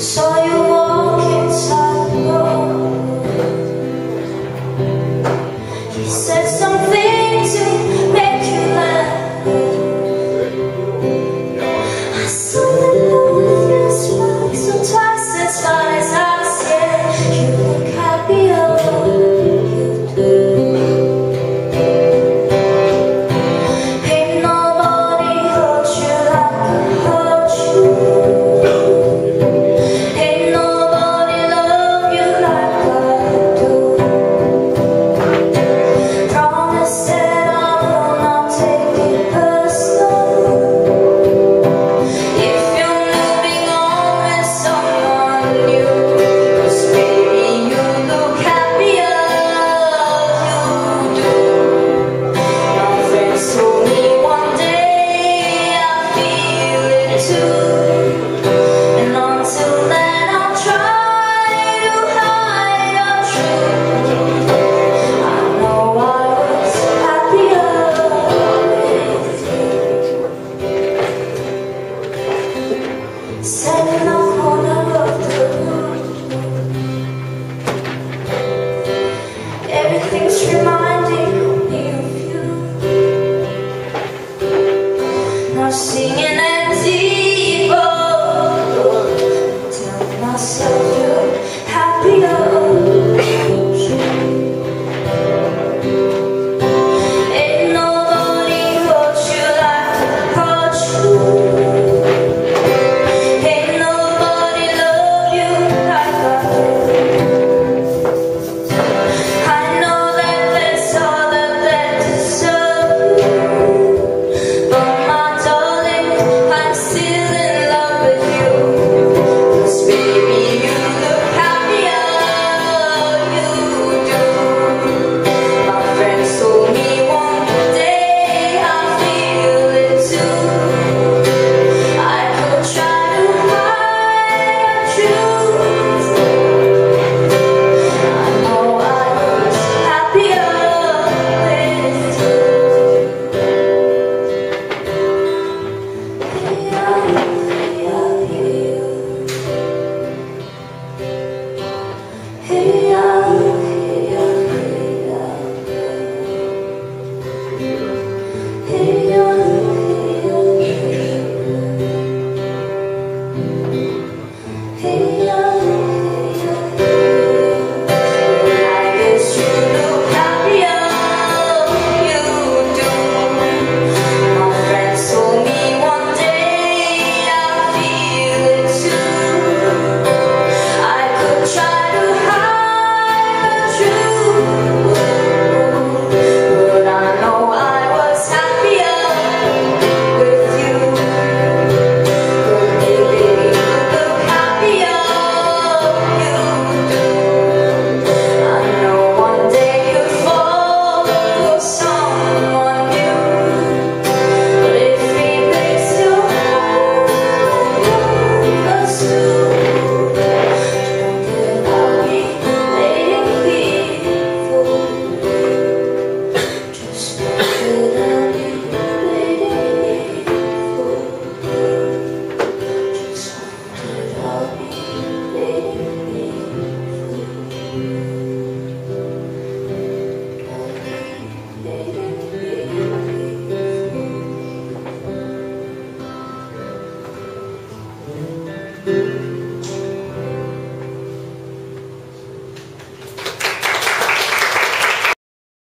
Promise